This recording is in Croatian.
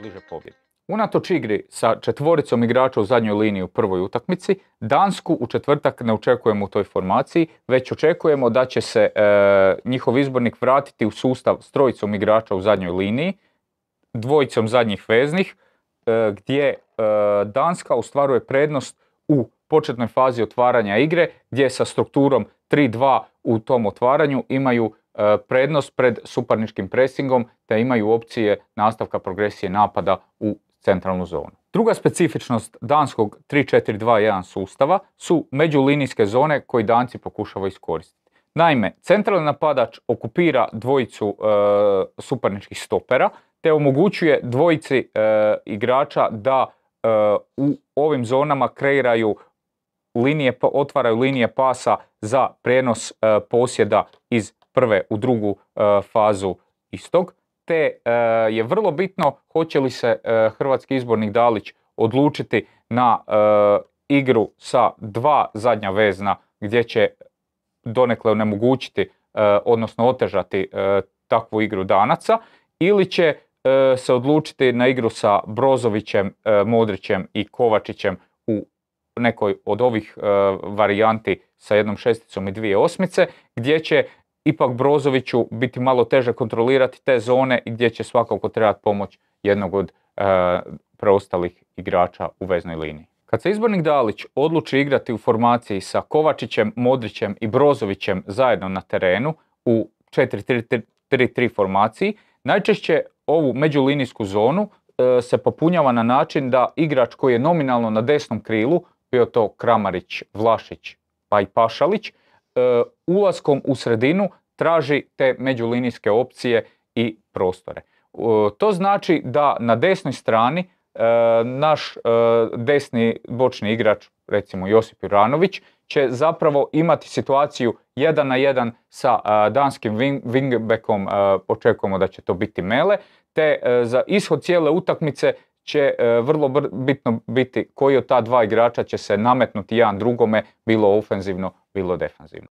bliže pobjedi. Unatoč igri sa četvoricom igrača u zadnjoj liniji u prvoj utakmici, Dansku u četvrtak ne očekujemo u toj formaciji, već očekujemo da će se e, njihov izbornik vratiti u sustav s trojicom igrača u zadnjoj liniji, dvojicom zadnjih veznih, e, gdje e, Danska ostvaruje prednost u početnoj fazi otvaranja igre, gdje sa strukturom 3-2 u tom otvaranju imaju prednost pred suparničkim presingom, te imaju opcije nastavka progresije napada u centralnu zonu. Druga specifičnost danskog 3-4-2-1 sustava su međulinijske zone koji danci pokušavaju iskoristiti. Naime, centralni napadač okupira dvojicu e, suparničkih stopera te omogućuje dvojici e, igrača da e, u ovim zonama kreiraju linije, otvaraju linije pasa za prenos e, posjeda iz prve u drugu fazu istog. Te e, je vrlo bitno hoće li se e, hrvatski izbornik Dalić odlučiti na e, igru sa dva zadnja vezna gdje će donekle onemogućiti, odnosno otežati takvu igru danaca ili će se odlučiti na igru sa Brozovićem, Modrićem i Kovačićem nekoj od ovih varijanti sa jednom šesticom i dvije osmice, gdje će ipak Brozoviću biti malo teže kontrolirati te zone i gdje će svakako trebati pomoć jednog od e, preostalih igrača u veznoj liniji. Kad se izbornik Dalić odluči igrati u formaciji sa Kovačićem, Modrićem i Brozovićem zajedno na terenu u 4-3-3 formaciji, najčešće ovu međulinijsku zonu e, se popunjava na način da igrač koji je nominalno na desnom krilu, bio to Kramarić, Vlašić pa i Pašalić, E, ulaskom u sredinu traži te međulinijske opcije i prostore. E, to znači da na desnoj strani e, naš desni bočni igrač, recimo Josip Juranović, će zapravo imati situaciju jedan na jedan sa danskim wingbackom, očekujemo da će to biti Mele, te za ishod cijele utakmice će vrlo bitno biti koji od ta dva igrača će se nametnuti jedan drugome, bilo ofenzivno, bilo defanzivno.